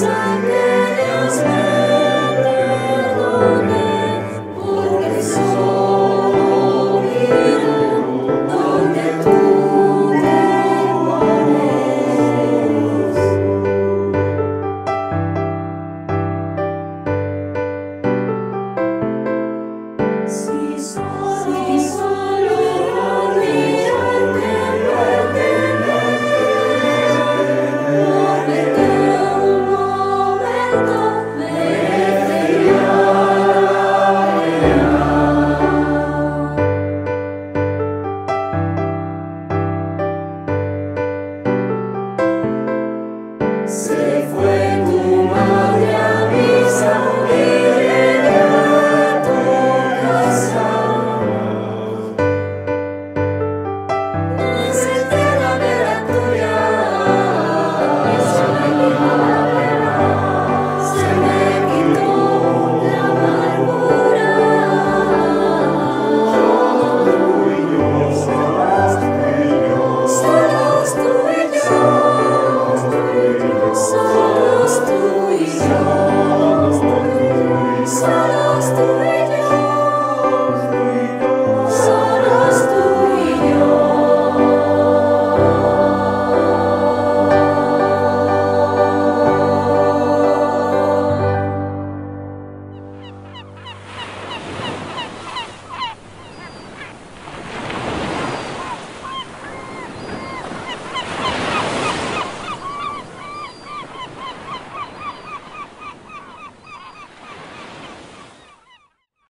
summer.